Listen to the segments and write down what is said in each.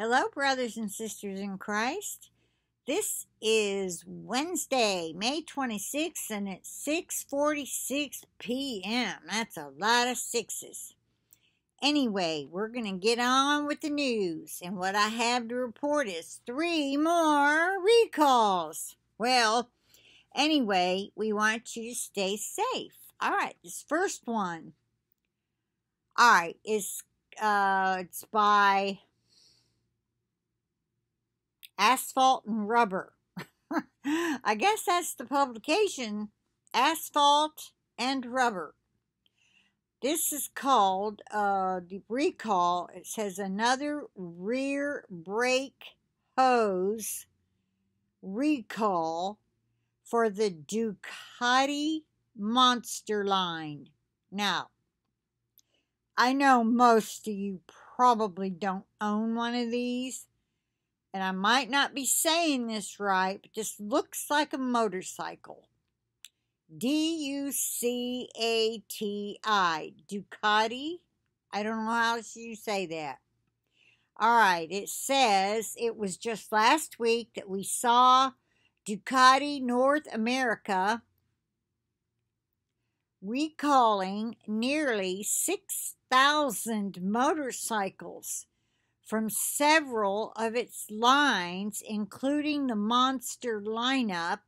Hello, brothers and sisters in Christ. This is Wednesday, May 26th, and it's 6:46 p.m. That's a lot of sixes. Anyway, we're going to get on with the news, and what I have to report is three more recalls. Well, anyway, we want you to stay safe. All right, this first one. All right, is uh, it's by Asphalt and Rubber. I guess that's the publication, Asphalt and Rubber. This is called uh, the recall. It says another rear brake hose recall for the Ducati Monster line. Now, I know most of you probably don't own one of these, and I might not be saying this right, but this looks like a motorcycle. D U C A T I, Ducati. I don't know how else you say that. All right, it says it was just last week that we saw Ducati North America recalling nearly 6,000 motorcycles from several of its lines, including the Monster lineup,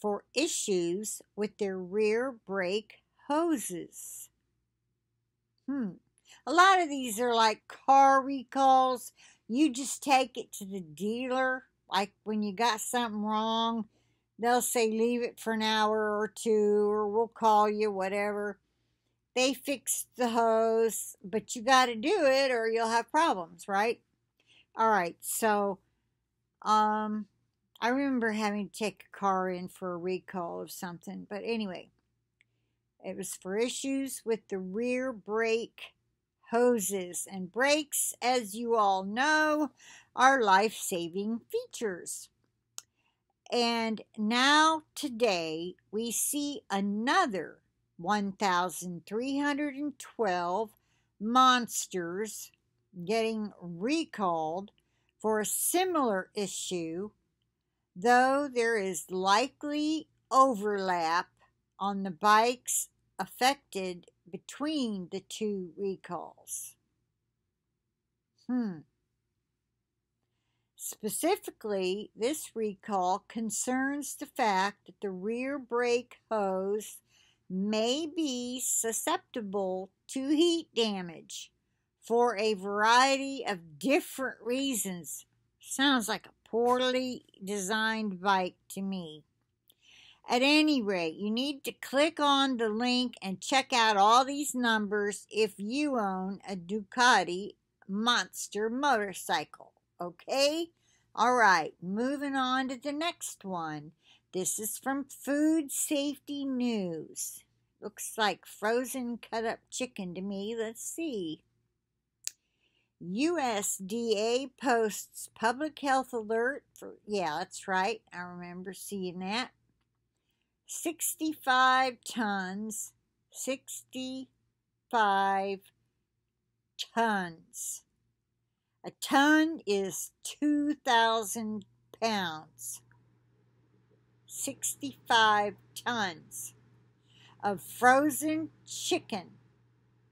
for issues with their rear brake hoses. Hmm. A lot of these are like car recalls. You just take it to the dealer, like when you got something wrong, they'll say leave it for an hour or two, or we'll call you, whatever they fix the hose, but you got to do it or you'll have problems, right? All right, so um, I remember having to take a car in for a recall of something, but anyway, it was for issues with the rear brake hoses. And brakes, as you all know, are life saving features. And now, today, we see another 1,312 monsters getting recalled for a similar issue, though there is likely overlap on the bikes affected between the two recalls. Hmm. Specifically, this recall concerns the fact that the rear brake hose may be susceptible to heat damage for a variety of different reasons. Sounds like a poorly designed bike to me. At any rate, you need to click on the link and check out all these numbers if you own a Ducati Monster motorcycle. Okay? All right, moving on to the next one. This is from Food Safety News. Looks like frozen cut up chicken to me. Let's see. USDA posts public health alert for, yeah, that's right. I remember seeing that. 65 tons, 65 tons. A ton is 2,000 pounds. 65 tons of frozen chicken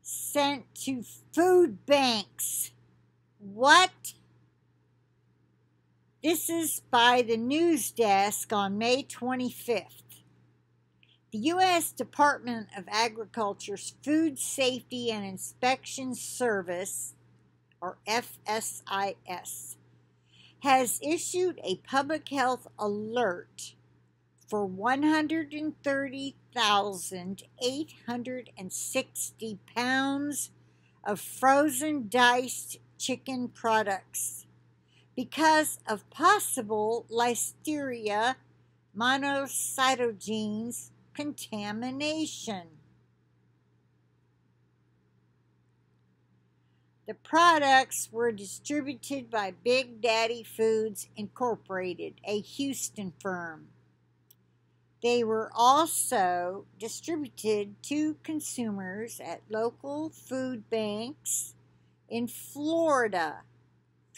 sent to food banks. What? This is by the news desk on May 25th. The U.S. Department of Agriculture's Food Safety and Inspection Service, or FSIS, has issued a public health alert for 130,860 pounds of frozen diced chicken products because of possible Listeria monocytogenes contamination. The products were distributed by Big Daddy Foods Incorporated, a Houston firm. They were also distributed to consumers at local food banks in Florida,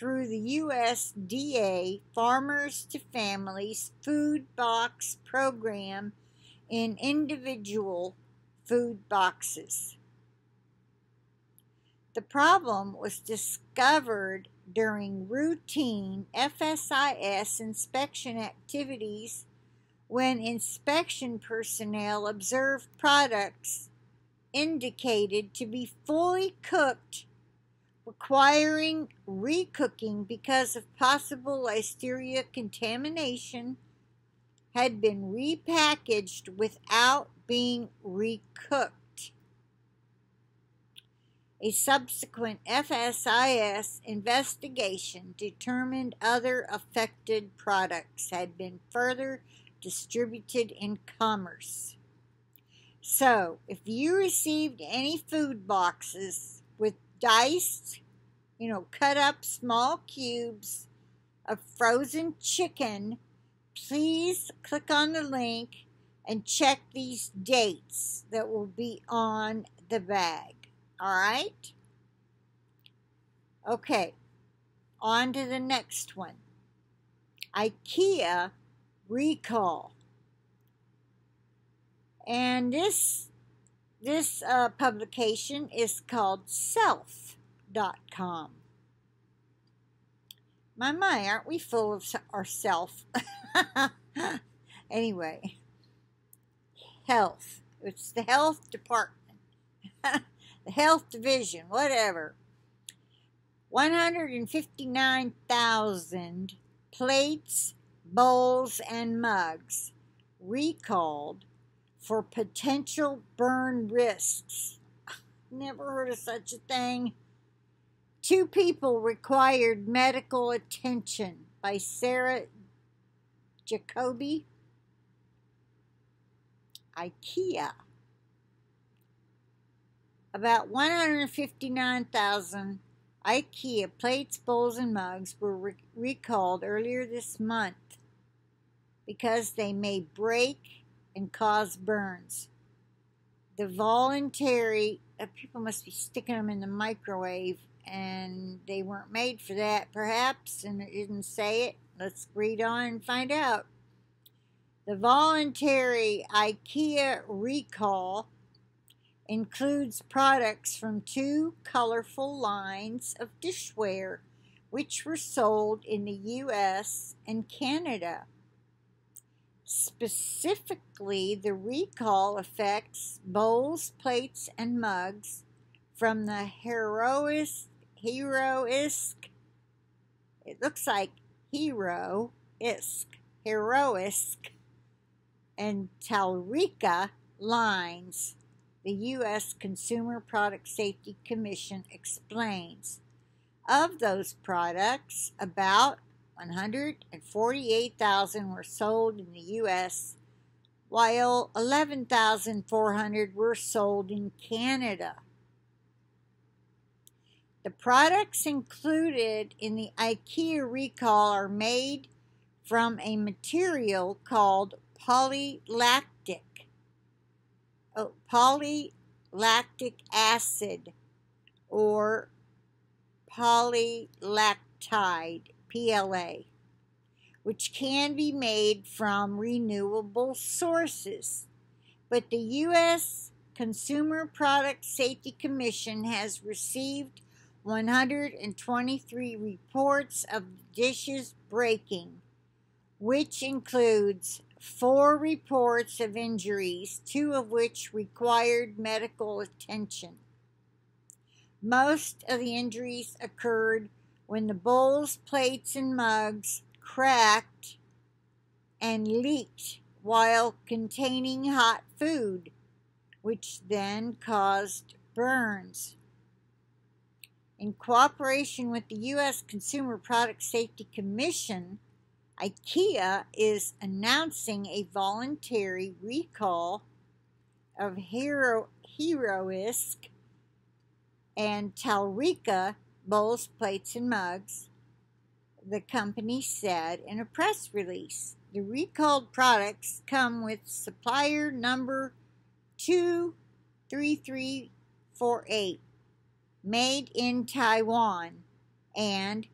through the USDA Farmers to Families Food Box Program in individual food boxes. The problem was discovered during routine FSIS inspection activities when inspection personnel observed products indicated to be fully cooked requiring recooking because of possible listeria contamination had been repackaged without being recooked. A subsequent FSIS investigation determined other affected products had been further distributed in commerce. So, if you received any food boxes with diced, you know, cut up small cubes of frozen chicken, please click on the link and check these dates that will be on the bag. All right? Okay, on to the next one. IKEA recall. And this this uh, publication is called self.com. My, my, aren't we full of ourself? anyway, health. It's the health department, the health division, whatever. 159,000 plates, bowls, and mugs recalled for potential burn risks. Never heard of such a thing. Two people required medical attention by Sarah Jacoby. IKEA. About 159,000 IKEA plates, bowls, and mugs were re- recalled earlier this month because they may break and cause burns. The voluntary, uh, people must be sticking them in the microwave and they weren't made for that, perhaps, and it didn't say it. Let's read on and find out. The voluntary IKEA recall includes products from two colorful lines of dishware which were sold in the US and Canada. Specifically, the recall affects bowls, plates, and mugs from the Heroisk, Heroisk, it looks like Hero-isk, Heroisk, and Talrika lines, the U.S. Consumer Product Safety Commission explains. Of those products, about 148,000 were sold in the U.S., while 11,400 were sold in Canada. The products included in the IKEA recall are made from a material called polylactic, oh, polylactic acid or polylactide PLA, which can be made from renewable sources. But the U.S. Consumer Product Safety Commission has received 123 reports of dishes breaking, which includes four reports of injuries, two of which required medical attention. Most of the injuries occurred when the bowls, plates, and mugs cracked and leaked while containing hot food, which then caused burns. In cooperation with the U.S. Consumer Product Safety Commission, IKEA is announcing a voluntary recall of Hero, Heroisk and Talrika bowls, plates, and mugs, the company said in a press release. The recalled products come with supplier number 23348, made in Taiwan, and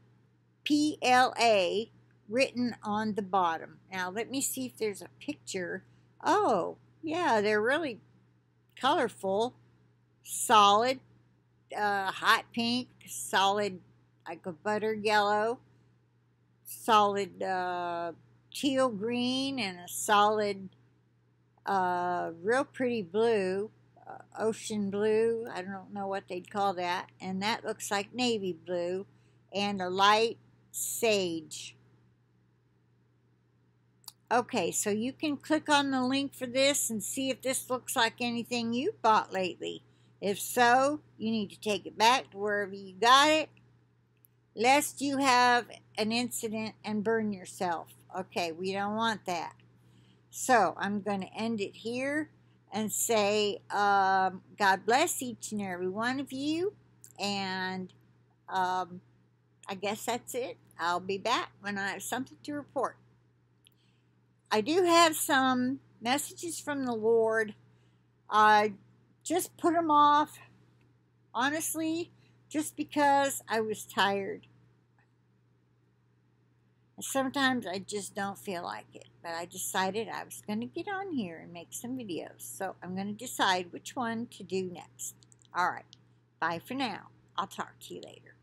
PLA written on the bottom. Now, let me see if there's a picture. Oh, yeah, they're really colorful, solid, uh, hot pink, solid, like a butter yellow, solid uh, teal green, and a solid, uh, real pretty blue, uh, ocean blue. I don't know what they'd call that. And that looks like navy blue, and a light sage. Okay, so you can click on the link for this and see if this looks like anything you bought lately. If so, you need to take it back to wherever you got it, lest you have an incident and burn yourself. Okay, we don't want that. So I'm going to end it here and say, um, God bless each and every one of you. And um, I guess that's it. I'll be back when I have something to report. I do have some messages from the Lord. I just put them off, honestly, just because I was tired. Sometimes I just don't feel like it, but I decided I was going to get on here and make some videos. So I'm going to decide which one to do next. All right, bye for now. I'll talk to you later.